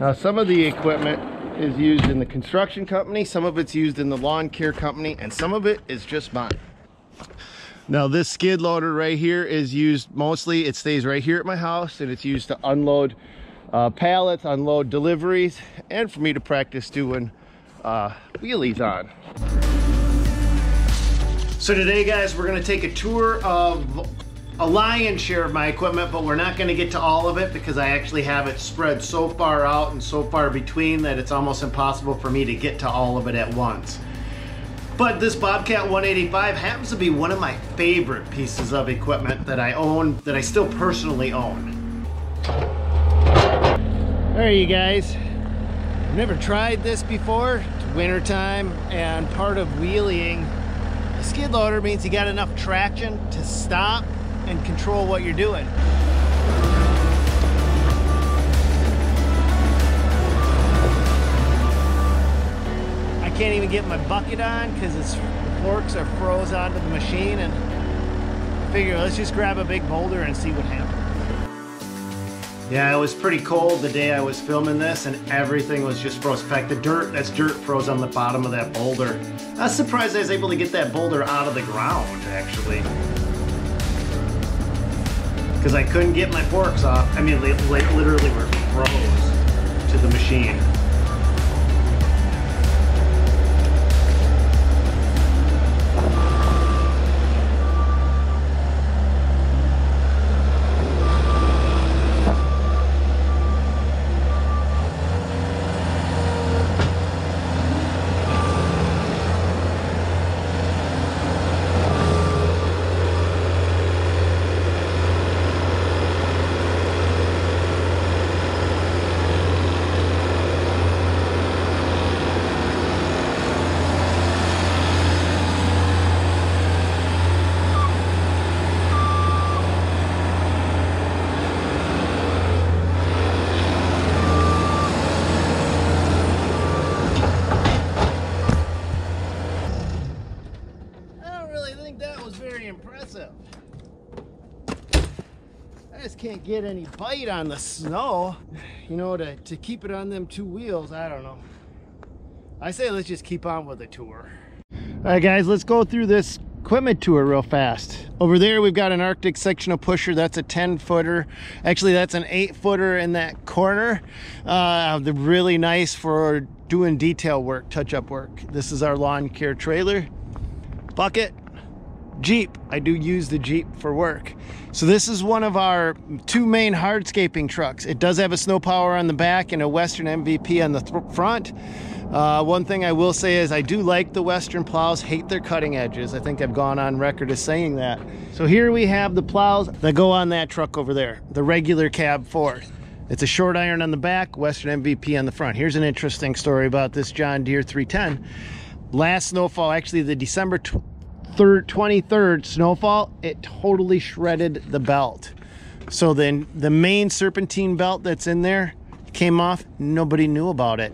Now some of the equipment is used in the construction company, some of it's used in the lawn care company, and some of it is just mine. Now this skid loader right here is used mostly, it stays right here at my house and it's used to unload uh, pallets, unload deliveries, and for me to practice doing uh, wheelies on. So today guys, we're gonna take a tour of a lion's share of my equipment, but we're not gonna get to all of it because I actually have it spread so far out and so far between that it's almost impossible for me to get to all of it at once. But this Bobcat 185 happens to be one of my favorite pieces of equipment that I own, that I still personally own. There you guys. Never tried this before. It's winter time and part of wheeling skid loader means you got enough traction to stop and control what you're doing. I can't even get my bucket on because its forks are froze onto the machine and I figure let's just grab a big boulder and see what happens. Yeah, it was pretty cold the day I was filming this and everything was just froze. In fact, the dirt, that's dirt froze on the bottom of that boulder. I was surprised I was able to get that boulder out of the ground, actually because I couldn't get my forks off. I mean, they literally were froze to the machine. can't get any bite on the snow. You know, to, to keep it on them two wheels, I don't know. I say let's just keep on with the tour. All right, guys, let's go through this equipment tour real fast. Over there, we've got an Arctic sectional pusher. That's a 10 footer. Actually, that's an eight footer in that corner. Uh, they're really nice for doing detail work, touch up work. This is our lawn care trailer. Bucket, Jeep. I do use the Jeep for work. So this is one of our two main hardscaping trucks. It does have a snow power on the back and a Western MVP on the front. Uh, one thing I will say is I do like the Western plows, hate their cutting edges. I think I've gone on record as saying that. So here we have the plows that go on that truck over there, the regular cab four. It's a short iron on the back, Western MVP on the front. Here's an interesting story about this John Deere 310. Last snowfall, actually the December third 23rd snowfall it totally shredded the belt. So then the main serpentine belt that's in there came off nobody knew about it.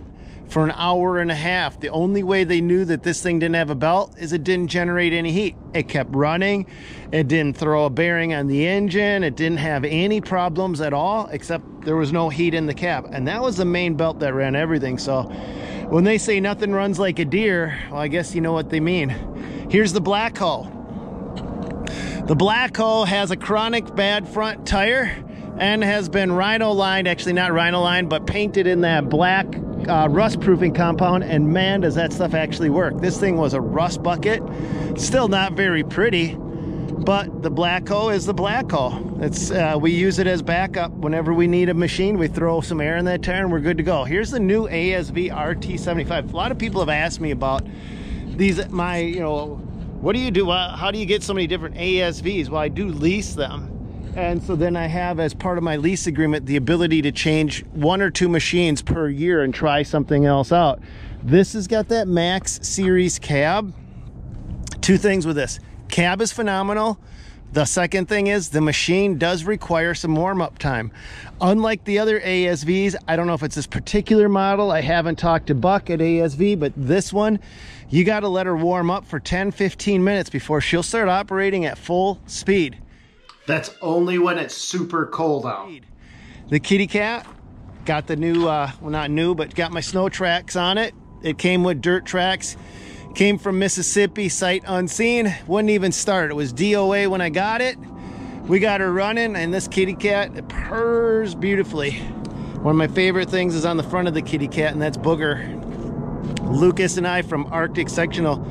For an hour and a half the only way they knew that this thing didn't have a belt is it didn't generate any heat. It kept running it didn't throw a bearing on the engine it didn't have any problems at all except there was no heat in the cab. And that was the main belt that ran everything so when they say nothing runs like a deer, well i guess you know what they mean Here's the Black Hole. The Black Hole has a chronic bad front tire and has been rhino lined, actually not rhino lined, but painted in that black uh, rust proofing compound. And man, does that stuff actually work. This thing was a rust bucket. Still not very pretty, but the black hole is the black hole. It's uh, we use it as backup whenever we need a machine. We throw some air in that tire and we're good to go. Here's the new ASV RT75. A lot of people have asked me about these my you know what do you do how do you get so many different asvs well i do lease them and so then i have as part of my lease agreement the ability to change one or two machines per year and try something else out this has got that max series cab two things with this cab is phenomenal The second thing is the machine does require some warm up time. Unlike the other ASVs, I don't know if it's this particular model. I haven't talked to Buck at ASV, but this one, you got to let her warm up for 10, 15 minutes before she'll start operating at full speed. That's only when it's super cold out. The kitty cat got the new, uh, well not new, but got my snow tracks on it. It came with dirt tracks. Came from Mississippi, sight unseen. Wouldn't even start. It was DOA when I got it. We got her running and this kitty cat it purrs beautifully. One of my favorite things is on the front of the kitty cat and that's Booger. Lucas and I from Arctic Sectional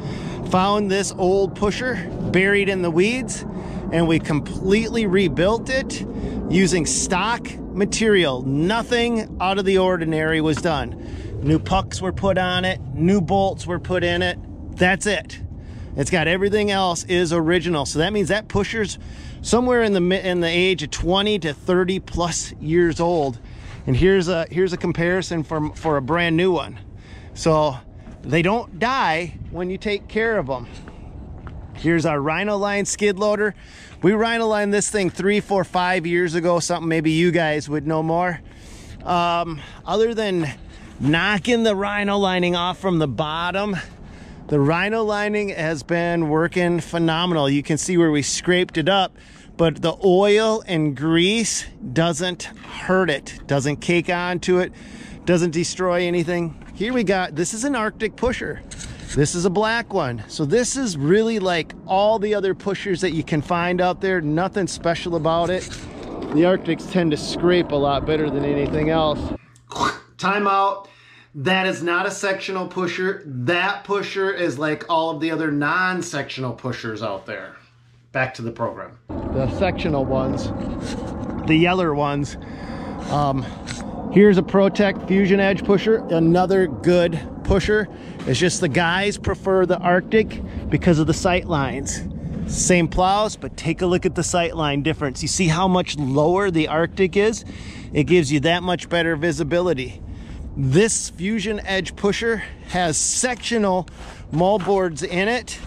found this old pusher buried in the weeds and we completely rebuilt it using stock material. Nothing out of the ordinary was done. New pucks were put on it, new bolts were put in it, that's it. It's got everything else is original. So that means that pusher's somewhere in the in the age of 20 to 30 plus years old. And here's a here's a comparison for for a brand new one. So they don't die when you take care of them. Here's our Rhino Line skid loader. We Rhino Line this thing three, four, five years ago, something maybe you guys would know more. Um, other than knocking the Rhino lining off from the bottom, the rhino lining has been working phenomenal. You can see where we scraped it up, but the oil and grease doesn't hurt it, doesn't cake onto it, doesn't destroy anything. Here we got, this is an Arctic pusher. This is a black one. So this is really like all the other pushers that you can find out there. Nothing special about it. The Arctics tend to scrape a lot better than anything else. Time out. That is not a sectional pusher. That pusher is like all of the other non-sectional pushers out there. Back to the program. The sectional ones, the yeller ones. Um, here's a ProTech Fusion Edge pusher, another good pusher. It's just the guys prefer the Arctic because of the sight lines. Same plows, but take a look at the sight line difference. You see how much lower the Arctic is? It gives you that much better visibility. This Fusion Edge pusher has sectional moldboards in it.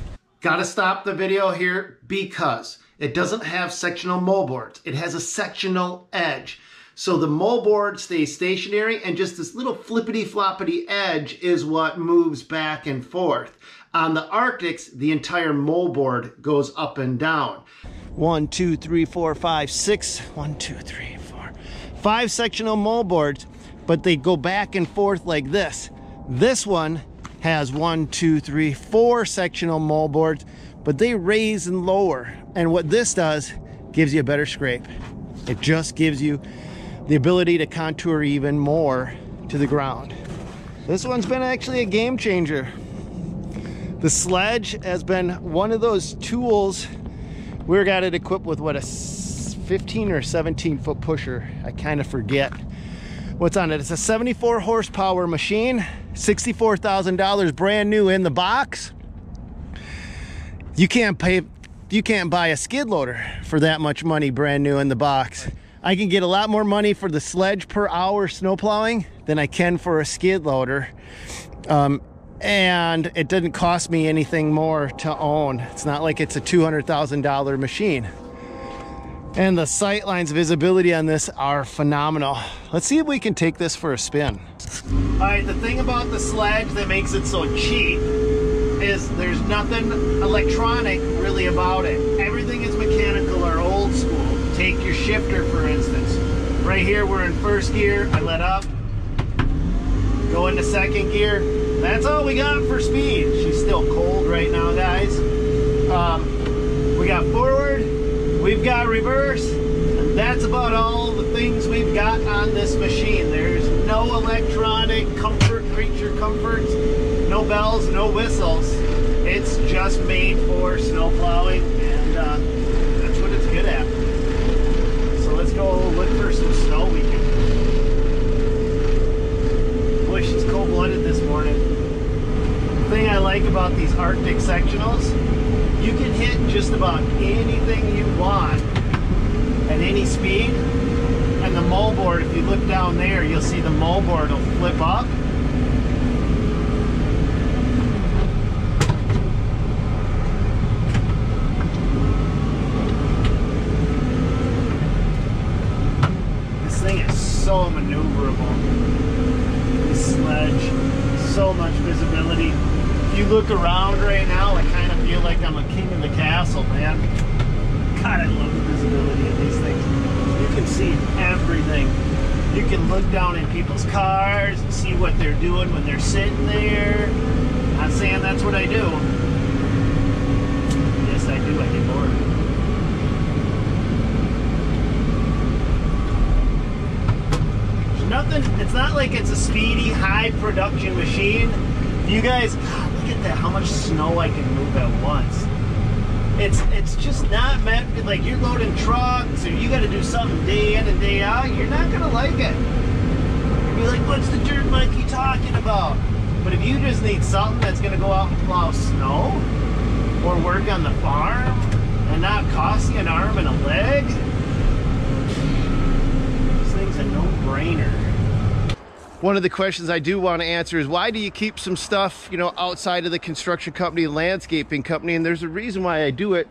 Gotta stop the video here because it doesn't have sectional moldboards. It has a sectional edge. So the moldboard stays stationary and just this little flippity floppity edge is what moves back and forth. On the Arctics, the entire moldboard goes up and down. One, two, three, four, five, six. One, two, three, four. Five sectional moldboards but they go back and forth like this. This one has one, two, three, four sectional moldboards, but they raise and lower. And what this does gives you a better scrape. It just gives you the ability to contour even more to the ground. This one's been actually a game changer. The sledge has been one of those tools. We got it equipped with what a 15 or 17 foot pusher. I kind of forget what's on it. It's a 74 horsepower machine, $64,000 brand new in the box. You can't pay, you can't buy a skid loader for that much money brand new in the box. I can get a lot more money for the sledge per hour snow plowing than I can for a skid loader. Um, and it didn't cost me anything more to own. It's not like it's a $200,000 machine and the sight lines visibility on this are phenomenal. Let's see if we can take this for a spin. All right, the thing about the sledge that makes it so cheap is there's nothing electronic really about it. Everything is mechanical or old school. Take your shifter, for instance. Right here, we're in first gear. I let up, go into second gear. That's all we got for speed. She's still cold right now, guys. Um, we got forward, We've got reverse, and that's about all the things we've got on this machine. There's no electronic comfort, creature comforts, no bells, no whistles. It's just made for snow plowing, and uh, that's what it's good at. So let's go look for some snow we can. Boy, she's cold-blooded this morning. The thing I like about these Arctic sectionals you can hit just about anything you want at any speed. And the moldboard, if you look down there, you'll see the moldboard will flip up. This thing is so maneuverable. This sledge, so much visibility. If you look around right now, like like I'm a king of the castle, man. God, I love the visibility of these things. You can see everything. You can look down in people's cars and see what they're doing when they're sitting there. Not saying that's what I do. Yes, I do. I get bored. Nothing, it's not like it's a speedy, high production machine. You guys, at how much snow I can move at once. It's it's just not meant like you're loading trucks or you got to do something day in and day out. You're not gonna like it. You'll be like, what's the dirt monkey talking about? But if you just need something that's gonna go out and plow snow or work on the farm and not cost you an arm and a leg, this thing's a no-brainer. One of the questions I do want to answer is why do you keep some stuff, you know, outside of the construction company, landscaping company? And there's a reason why I do it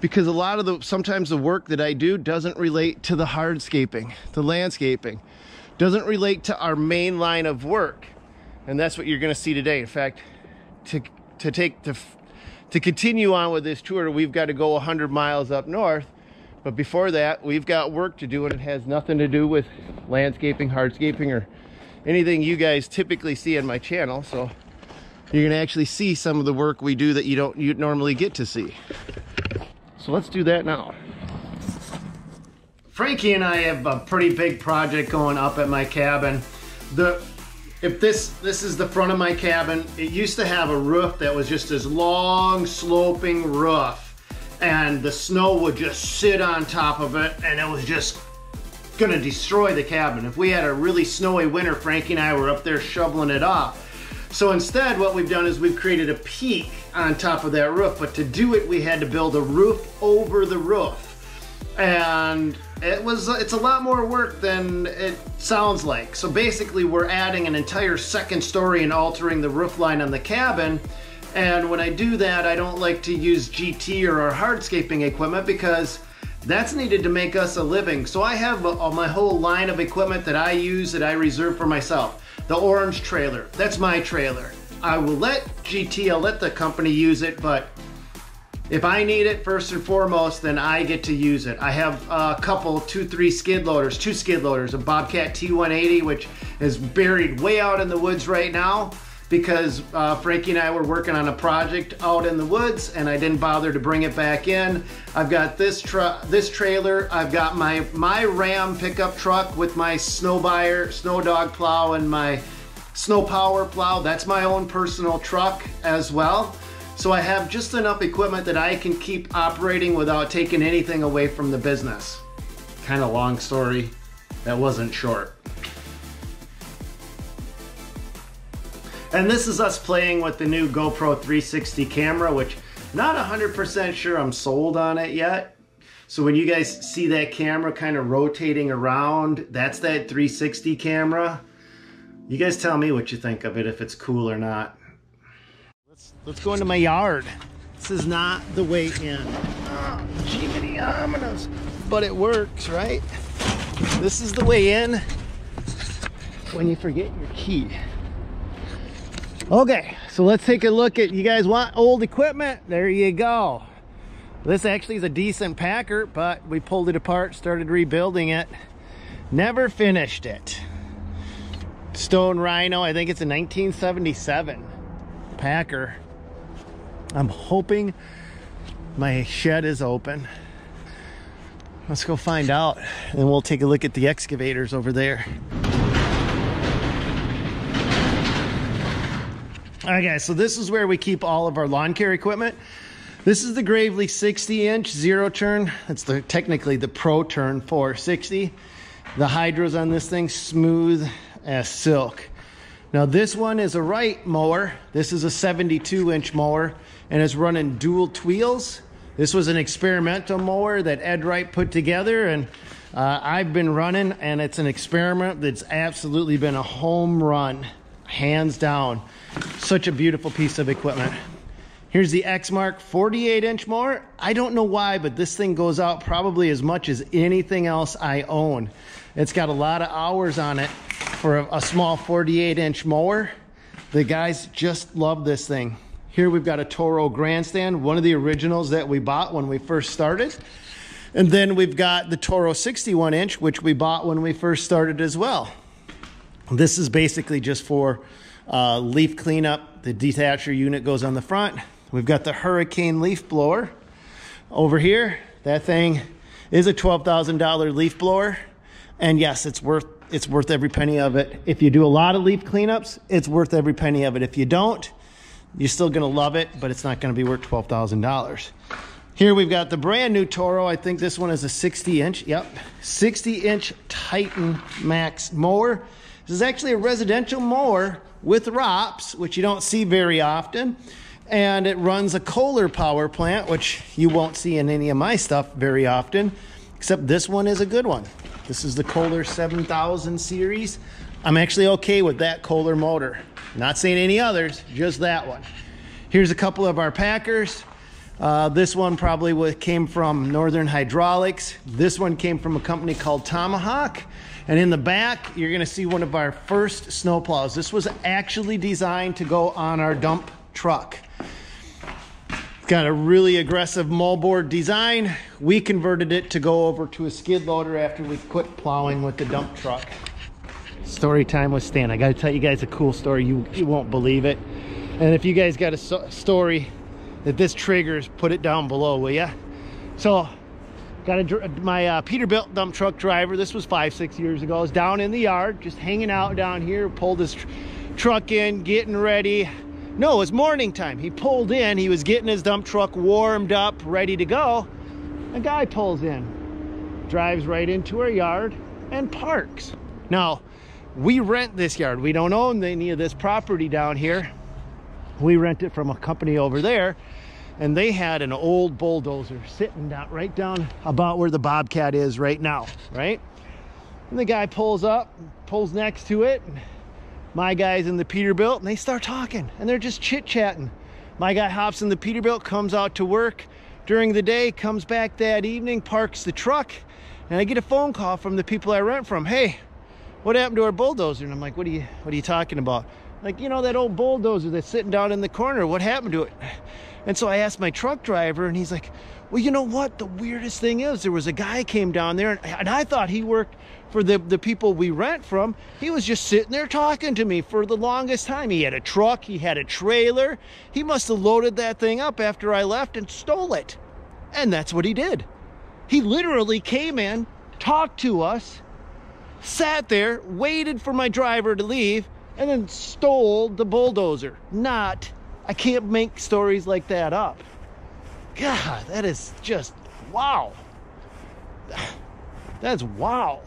because a lot of the sometimes the work that I do doesn't relate to the hardscaping, the landscaping, doesn't relate to our main line of work. And that's what you're going to see today. In fact, to to take to to continue on with this tour, we've got to go 100 miles up north. But before that, we've got work to do and it has nothing to do with landscaping, hardscaping or anything you guys typically see on my channel. So you're gonna actually see some of the work we do that you don't you normally get to see. So let's do that now. Frankie and I have a pretty big project going up at my cabin. The if this this is the front of my cabin, it used to have a roof that was just this long sloping roof and the snow would just sit on top of it and it was just gonna destroy the cabin. If we had a really snowy winter, Frankie and I were up there shoveling it off. So instead, what we've done is we've created a peak on top of that roof, but to do it, we had to build a roof over the roof. And it was, it's a lot more work than it sounds like. So basically, we're adding an entire second story and altering the roof line on the cabin. And when I do that, I don't like to use GT or our hardscaping equipment because that's needed to make us a living. So I have a, my whole line of equipment that I use that I reserve for myself. The orange trailer, that's my trailer. I will let GT, I'll let the company use it, but if I need it first and foremost, then I get to use it. I have a couple, two, three skid loaders, two skid loaders, a Bobcat T180, which is buried way out in the woods right now because uh, Frankie and I were working on a project out in the woods and I didn't bother to bring it back in. I've got this truck, this trailer. I've got my my Ram pickup truck with my snow buyer, snow dog plow, and my snow power plow. That's my own personal truck as well. So I have just enough equipment that I can keep operating without taking anything away from the business. Kind of long story. That wasn't short. And this is us playing with the new GoPro 360 camera, which not 100% sure I'm sold on it yet. So when you guys see that camera kind of rotating around, that's that 360 camera. You guys tell me what you think of it, if it's cool or not. Let's, let's go into my yard. This is not the way in. Oh, gee, ominous. But it works, right? This is the way in when you forget your key. Okay, so let's take a look at, you guys want old equipment? There you go. This actually is a decent packer, but we pulled it apart, started rebuilding it. Never finished it. Stone Rhino, I think it's a 1977 packer. I'm hoping my shed is open. Let's go find out and we'll take a look at the excavators over there. Right, guys, so this is where we keep all of our lawn care equipment. This is the Gravely 60 inch zero turn. That's the technically the Pro Turn 460. The hydros on this thing smooth as silk. Now this one is a Wright mower. This is a 72 inch mower and it's running dual wheels. This was an experimental mower that Ed Wright put together and uh, I've been running and it's an experiment that's absolutely been a home run, hands down. Such a beautiful piece of equipment. Here's the Exmark 48 inch mower. I don't know why, but this thing goes out probably as much as anything else I own. It's got a lot of hours on it for a, a small 48 inch mower. The guys just love this thing. Here we've got a Toro Grandstand, one of the originals that we bought when we first started. And then we've got the Toro 61 inch, which we bought when we first started as well. This is basically just for uh, leaf cleanup. The dethatcher unit goes on the front. We've got the Hurricane leaf blower over here. That thing is a $12,000 leaf blower. And yes, it's worth it's worth every penny of it. If you do a lot of leaf cleanups, it's worth every penny of it. If you don't, you're still gonna love it, but it's not gonna be worth $12,000. Here we've got the brand new Toro. I think this one is a 60 inch, yep. 60 inch Titan Max mower. This is actually a residential mower with ROPS, which you don't see very often. And it runs a Kohler power plant, which you won't see in any of my stuff very often, except this one is a good one. This is the Kohler 7000 series. I'm actually okay with that Kohler motor. Not saying any others, just that one. Here's a couple of our packers. Uh, this one probably came from Northern Hydraulics. This one came from a company called Tomahawk. And in the back, you're gonna see one of our first snow plows. This was actually designed to go on our dump truck. Got a really aggressive moldboard design. We converted it to go over to a skid loader after we quit plowing with the dump truck. Story time with Stan. I gotta tell you guys a cool story. You, you won't believe it. And if you guys got a so story that this triggers, put it down below, will ya? So, got a, my uh, Peterbilt dump truck driver. This was five, six years ago. I was down in the yard, just hanging out down here, pulled this tr truck in, getting ready no, it was morning time. He pulled in, he was getting his dump truck warmed up, ready to go. A guy pulls in, drives right into our yard and parks. Now, we rent this yard. We don't own any of this property down here. We rent it from a company over there and they had an old bulldozer sitting down right down about where the Bobcat is right now, right? And the guy pulls up, pulls next to it, my guys in the Peterbilt and they start talking and they're just chit chatting. My guy hops in the Peterbilt, comes out to work during the day, comes back that evening, parks the truck, and I get a phone call from the people I rent from. Hey, what happened to our bulldozer? And I'm like, what are you, what are you talking about? Like, you know, that old bulldozer that's sitting down in the corner, what happened to it? And so I asked my truck driver and he's like, well, you know what? The weirdest thing is there was a guy came down there and, and I thought he worked for the, the people we rent from. He was just sitting there talking to me for the longest time. He had a truck, he had a trailer. He must have loaded that thing up after I left and stole it. And that's what he did. He literally came in, talked to us, sat there, waited for my driver to leave, and then stole the bulldozer. Not, I can't make stories like that up. God, that is just wow. That's wow.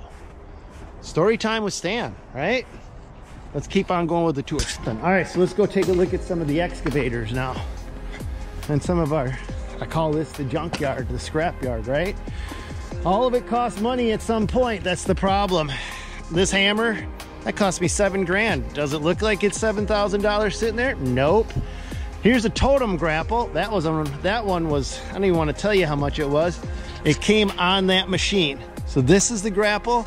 Story time with Stan, right? Let's keep on going with the tour. All right, so let's go take a look at some of the excavators now. And some of our, I call this the junkyard, the scrapyard, right? All of it costs money at some point. That's the problem. This hammer, that cost me seven grand. Does it look like it's $7,000 sitting there? Nope. Here's a totem grapple. That was on, that one was, I don't even want to tell you how much it was. It came on that machine. So this is the grapple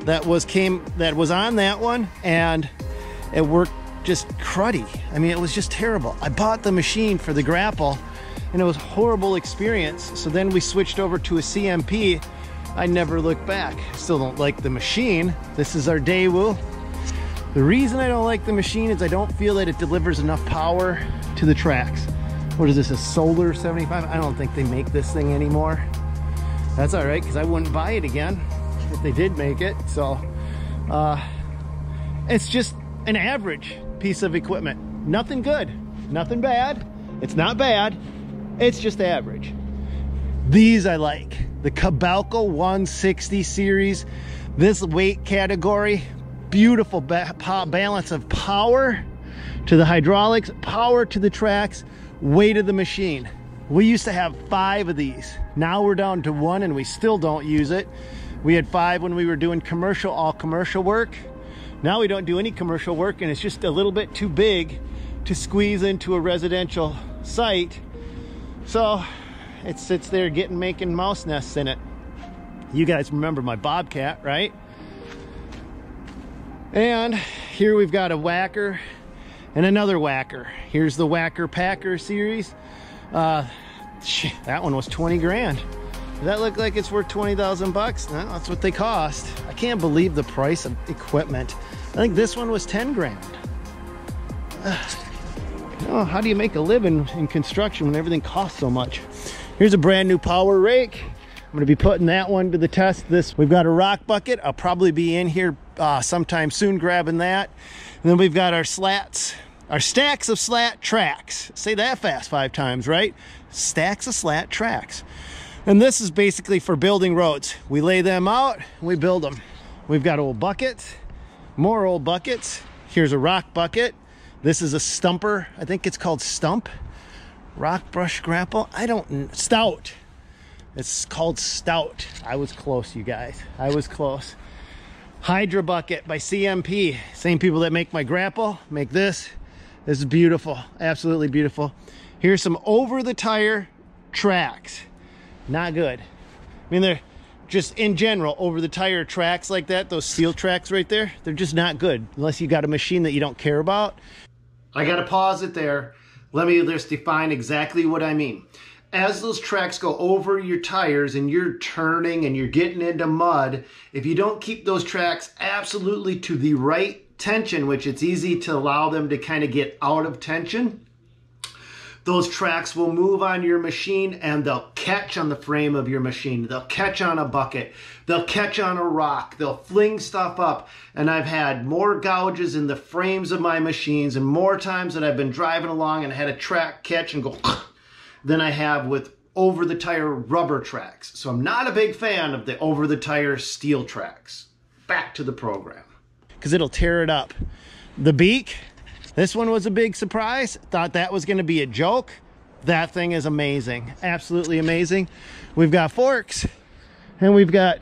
that was came that was on that one and it worked just cruddy. I mean, it was just terrible. I bought the machine for the grapple and it was horrible experience. So then we switched over to a CMP. I never looked back. Still don't like the machine. This is our Daewoo. The reason I don't like the machine is I don't feel that it delivers enough power to the tracks. What is this, a Solar 75? I don't think they make this thing anymore. That's all right, because I wouldn't buy it again if they did make it. So uh, it's just an average piece of equipment. Nothing good, nothing bad. It's not bad, it's just average. These I like. The Kobelco 160 series. This weight category, beautiful ba balance of power to the hydraulics, power to the tracks, weight of the machine. We used to have five of these. Now we're down to one and we still don't use it. We had five when we were doing commercial, all commercial work. Now we don't do any commercial work and it's just a little bit too big to squeeze into a residential site. So it sits there getting making mouse nests in it. You guys remember my Bobcat, right? And here we've got a whacker and another whacker. Here's the Wacker Packer series. Uh, that one was 20 grand. Does that look like it's worth 20,000 bucks? No, that's what they cost. I can't believe the price of equipment. I think this one was 10 grand. oh, how do you make a living in construction when everything costs so much? Here's a brand new power rake. I'm gonna be putting that one to the test. This, we've got a rock bucket. I'll probably be in here uh, sometime soon grabbing that. And then we've got our slats, our stacks of slat tracks. Say that fast five times, right? Stacks of slat tracks. And this is basically for building roads. We lay them out, we build them. We've got old buckets, more old buckets. Here's a rock bucket. This is a stumper. I think it's called stump. Rock brush grapple. I don't, stout. It's called Stout. I was close, you guys. I was close. Hydra Bucket by CMP. Same people that make my grapple make this. This is beautiful. Absolutely beautiful. Here's some over-the-tire tracks. Not good. I mean, they're just in general, over-the-tire tracks like that, those steel tracks right there, they're just not good unless you got a machine that you don't care about. I got to pause it there. Let me just define exactly what I mean as those tracks go over your tires and you're turning and you're getting into mud, if you don't keep those tracks absolutely to the right tension, which it's easy to allow them to kind of get out of tension, those tracks will move on your machine and they'll catch on the frame of your machine. They'll catch on a bucket. They'll catch on a rock. They'll fling stuff up. And I've had more gouges in the frames of my machines and more times that I've been driving along and had a track catch and go than I have with over the tire rubber tracks. So I'm not a big fan of the over the tire steel tracks. Back to the program. Because it'll tear it up. The beak, this one was a big surprise. Thought that was going to be a joke. That thing is amazing. Absolutely amazing. We've got forks and we've got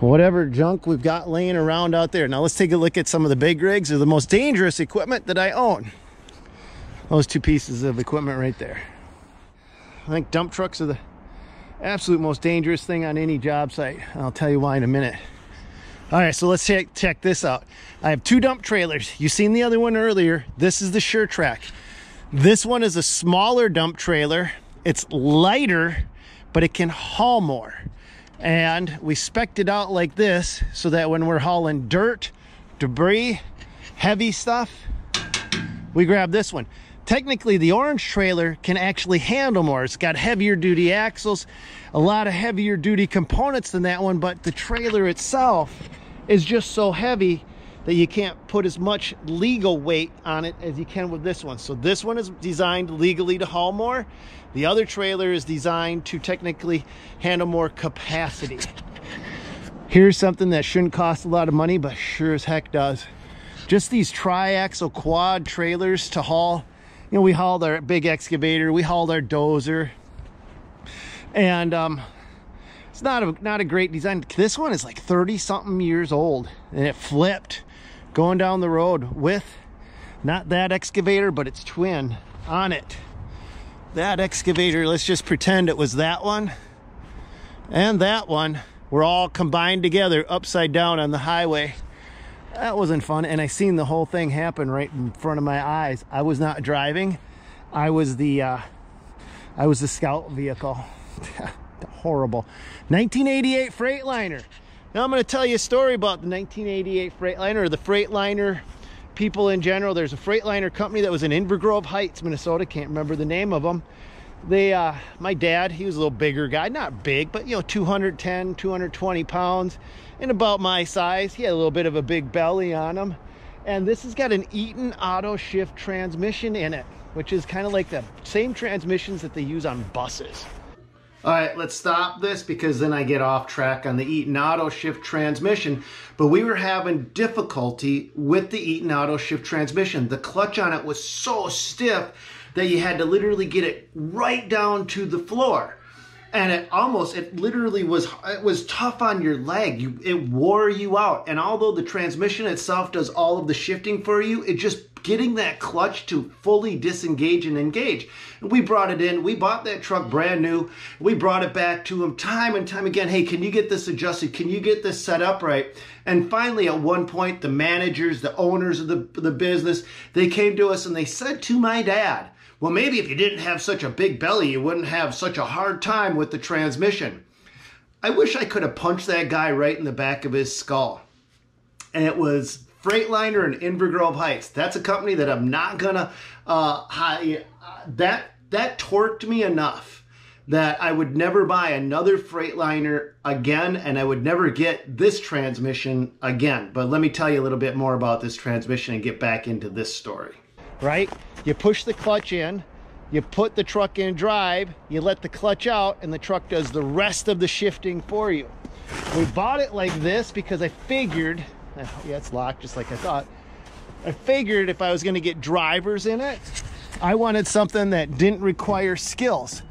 whatever junk we've got laying around out there. Now let's take a look at some of the big rigs or the most dangerous equipment that I own those two pieces of equipment right there. I think dump trucks are the absolute most dangerous thing on any job site. I'll tell you why in a minute. All right, so let's check, check this out. I have two dump trailers. You seen the other one earlier. This is the Sure-Trac. This one is a smaller dump trailer. It's lighter, but it can haul more. And we spec'd it out like this so that when we're hauling dirt, debris, heavy stuff, we grab this one technically the orange trailer can actually handle more. It's got heavier duty axles, a lot of heavier duty components than that one, but the trailer itself is just so heavy that you can't put as much legal weight on it as you can with this one. So this one is designed legally to haul more. The other trailer is designed to technically handle more capacity. Here's something that shouldn't cost a lot of money, but sure as heck does. Just these triaxle quad trailers to haul you know, we hauled our big excavator, we hauled our dozer, and um, it's not a not a great design. This one is like 30 something years old, and it flipped going down the road with not that excavator, but its twin on it. That excavator, let's just pretend it was that one and that one were all combined together upside down on the highway that wasn't fun and i seen the whole thing happen right in front of my eyes. I was not driving. I was the uh i was the scout vehicle. Horrible. 1988 freightliner. Now i'm going to tell you a story about the 1988 freightliner or the freightliner people in general. There's a freightliner company that was in inver grove heights minnesota. Can't remember the name of them they uh my dad he was a little bigger guy. Not big but you know 210 220 pounds and about my size he had a little bit of a big belly on him and this has got an eaton auto shift transmission in it which is kind of like the same transmissions that they use on buses all right, let's stop this because then I get off track on the Eaton Auto Shift transmission. But we were having difficulty with the Eaton Auto Shift transmission. The clutch on it was so stiff that you had to literally get it right down to the floor. And it almost, it literally was, it was tough on your leg. You, it wore you out. And although the transmission itself does all of the shifting for you, it just getting that clutch to fully disengage and engage. And we brought it in. We bought that truck brand new. We brought it back to him time and time again. Hey, can you get this adjusted? Can you get this set up right? And finally, at one point, the managers, the owners of the, the business, they came to us and they said to my dad, well, maybe if you didn't have such a big belly, you wouldn't have such a hard time with the transmission. I wish I could have punched that guy right in the back of his skull. And it was Freightliner and Inver Grove Heights. That's a company that I'm not gonna. Uh, high, uh, that that torqued me enough that I would never buy another Freightliner again, and I would never get this transmission again. But let me tell you a little bit more about this transmission and get back into this story. Right? You push the clutch in, you put the truck in drive, you let the clutch out, and the truck does the rest of the shifting for you. We bought it like this because I figured oh, yeah, it's locked just like I thought. I figured if I was going to get drivers in it, I wanted something that didn't require skills.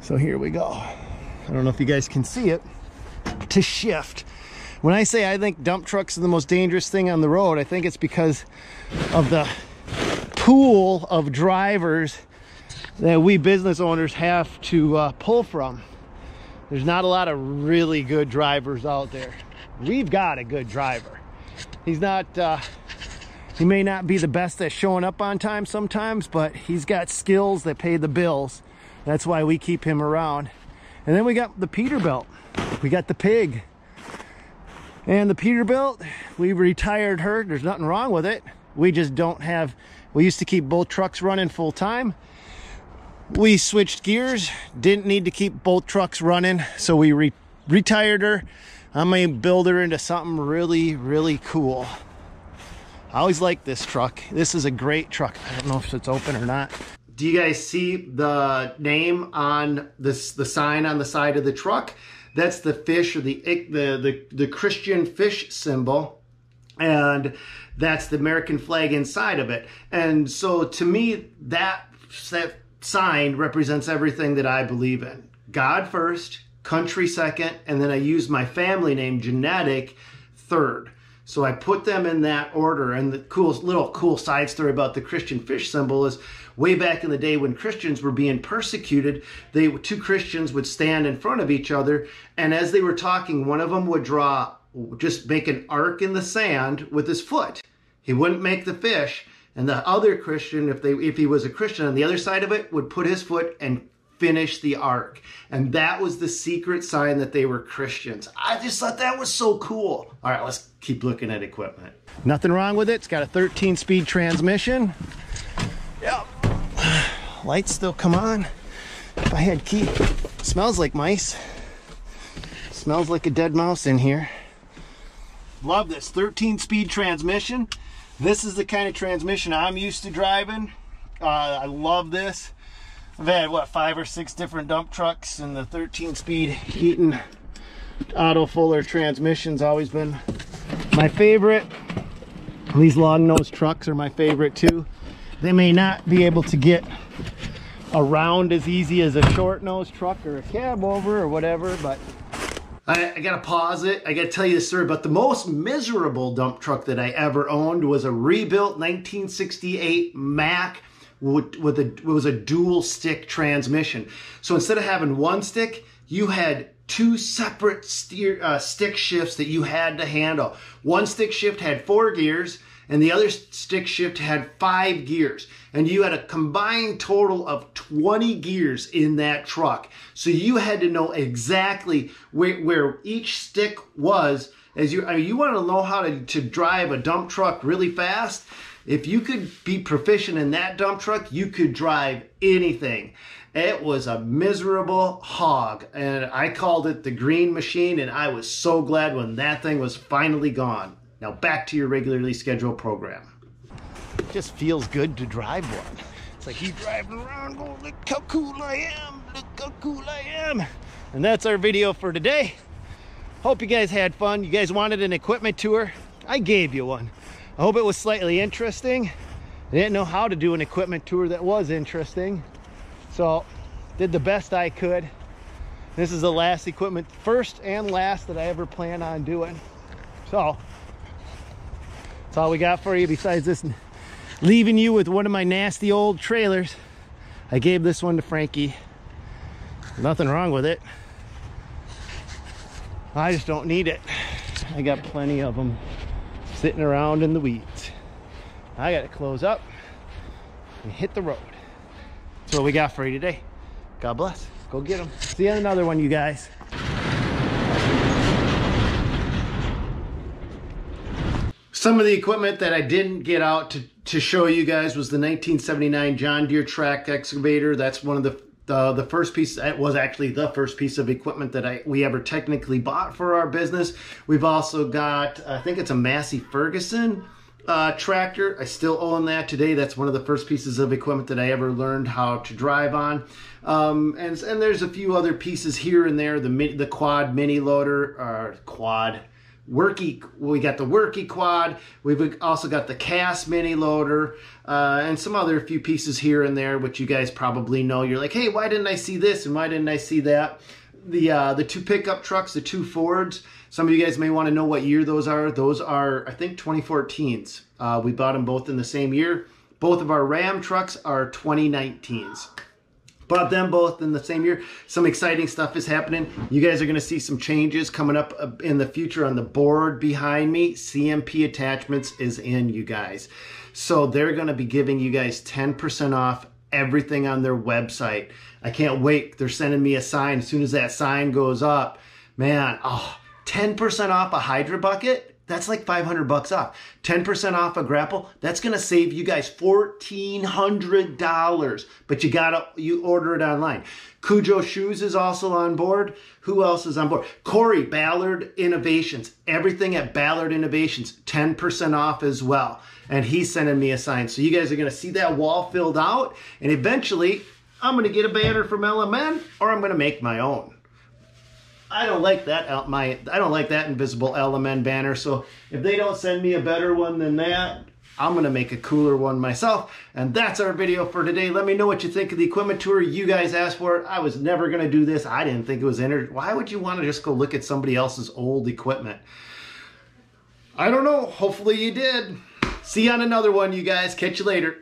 So here we go. I don't know if you guys can see it. To shift. When I say I think dump trucks are the most dangerous thing on the road, I think it's because of the pool of drivers that we business owners have to uh, pull from. There's not a lot of really good drivers out there. We've got a good driver. He's not uh, he may not be the best at showing up on time sometimes but he's got skills that pay the bills. That's why we keep him around. And then we got the peterbilt. We got the pig. And the peterbilt we retired her. There's nothing wrong with it. We just don't have we used to keep both trucks running full time we switched gears didn't need to keep both trucks running so we re retired her I'm gonna build her into something really, really cool. I always like this truck. This is a great truck. I don't know if it's open or not. Do you guys see the name on this the sign on the side of the truck? That's the fish or the the the, the Christian fish symbol. And that's the American flag inside of it. And so to me, that, that sign represents everything that I believe in. God first, country second, and then I use my family name, Genadek, third. So I put them in that order. And the cool little cool side story about the Christian fish symbol is way back in the day when Christians were being persecuted, they two Christians would stand in front of each other, and as they were talking, one of them would draw just make an arc in the sand with his foot. He wouldn't make the fish, and the other Christian, if they if he was a Christian on the other side of it, would put his foot and finish the arc. And that was the secret sign that they were Christians. I just thought that was so cool. All right, let's keep looking at equipment. Nothing wrong with it. It's got a 13 speed transmission. Yep. Lights still come on. If I had key, smells like mice. Smells like a dead mouse in here. Love this 13 speed transmission. This is the kind of transmission I'm used to driving. Uh, I love this. I've had what five or six different dump trucks and the 13 speed Eaton auto fuller transmission's always been my favorite these long nose trucks are my favorite too they may not be able to get around as easy as a short nose truck or a cab over or whatever but I, I, gotta pause it. I gotta tell you the story about the most miserable dump truck that I ever owned was a rebuilt 1968 Mack with, with a was a dual stick transmission. So instead of having one stick, you had two separate steer, uh, stick shifts that you had to handle. One stick shift had four gears, and the other stick shift had five gears. And you had a combined total of 20 gears in that truck. So you had to know exactly where, where each stick was. As you, I mean, you want to know how to, to drive a dump truck really fast if you could be proficient in that dump truck, you could drive anything. It was a miserable hog, and I called it the green machine, and I was so glad when that thing was finally gone. Now back to your regularly scheduled program. It just feels good to drive one. It's like you driving around going, look how cool I am, look how cool I am. And that's our video for today. Hope you guys had fun. You guys wanted an equipment tour? I gave you one. I hope it was slightly interesting. I didn't know how to do an equipment tour that was interesting. So did the best I could. This is the last equipment, first and last that I ever plan on doing. So that's all we got for you besides this leaving you with one of my nasty old trailers. I gave this one to Frankie. Nothing wrong with it. I just don't need it. I got plenty of them sitting around in the weeds. I got to close up and hit the road. That's what we got for you today. God bless. Go get them. See you on another one, you guys. Some of the equipment that I didn't get out to, to show you guys was the 1979 John Deere track excavator. That's one of the the, the first piece that was actually the first piece of equipment that I we ever technically bought for our business. We've also got I think it's a Massey Ferguson uh, tractor. I still own that today. That's one of the first pieces of equipment that I ever learned how to drive on. Um, and and there's a few other pieces here and there. The the quad mini loader or quad worky. We got the worky quad. We've also got the cast mini loader uh, and some other few pieces here and there, which you guys probably know. You're like, hey, why didn't I see this and why didn't I see that? The uh, the two pickup trucks, the two Fords. Some of you guys may want to know what year those are. Those are, I think, 2014s. Uh, we bought them both in the same year. Both of our Ram trucks are 2019s. Bought them both in the same year. Some exciting stuff is happening. You guys are going to see some changes coming up uh, in the future on the board behind me. CMP Attachments is in, you guys. So they're going to be giving you guys 10% off everything on their website. I can't wait. They're sending me a sign. As soon as that sign goes up, man, oh, 10% off a Hydra bucket, that's like 500 bucks off. 10% off a grapple, that's going to save you guys $1,400. But you got to, you order it online. Kujo Shoes is also on board. Who else is on board? Corey, Ballard Innovations. Everything at Ballard Innovations, 10% off as well. And he's sending me a sign. So you guys are going to see that wall filled out. And eventually, I'm going to get a banner from LMN or I'm going to make my own. I don't like that out my I don't like that invisible LMN banner. So if they don't send me a better one than that, I'm gonna make a cooler one myself. And that's our video for today. Let me know what you think of the equipment tour. You guys asked for it. I was never gonna do this. I didn't think it was inter. Why would you want to just go look at somebody else's old equipment? I don't know. Hopefully you did. See you on another one, you guys. Catch you later.